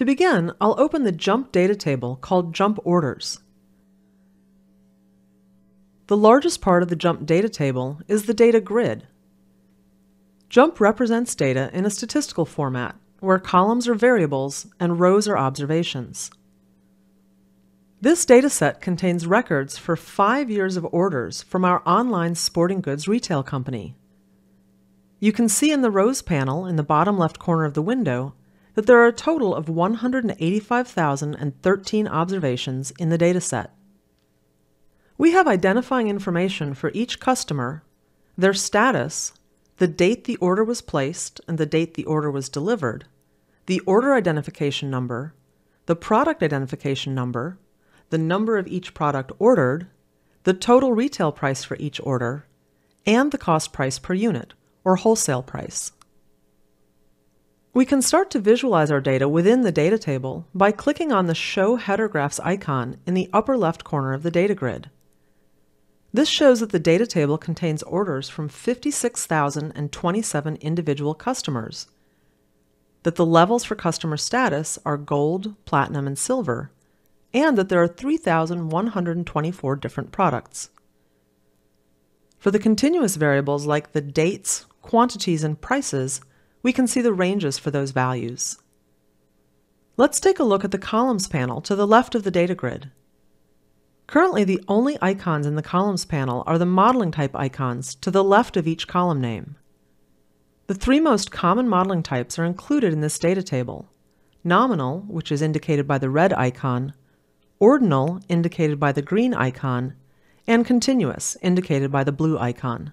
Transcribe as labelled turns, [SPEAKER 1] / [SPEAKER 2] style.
[SPEAKER 1] To begin, I'll open the JMP data table called JMP Orders. The largest part of the JMP data table is the data grid. JMP represents data in a statistical format, where columns are variables and rows are observations. This dataset contains records for five years of orders from our online sporting goods retail company. You can see in the rows panel in the bottom left corner of the window that there are a total of 185,013 observations in the dataset. We have identifying information for each customer, their status, the date the order was placed and the date the order was delivered, the order identification number, the product identification number, the number of each product ordered, the total retail price for each order, and the cost price per unit, or wholesale price. We can start to visualize our data within the data table by clicking on the Show Header Graphs icon in the upper left corner of the data grid. This shows that the data table contains orders from 56,027 individual customers, that the levels for customer status are gold, platinum, and silver, and that there are 3,124 different products. For the continuous variables like the dates, quantities, and prices, we can see the ranges for those values. Let's take a look at the columns panel to the left of the data grid. Currently, the only icons in the columns panel are the modeling type icons to the left of each column name. The three most common modeling types are included in this data table. Nominal, which is indicated by the red icon, ordinal, indicated by the green icon, and continuous, indicated by the blue icon.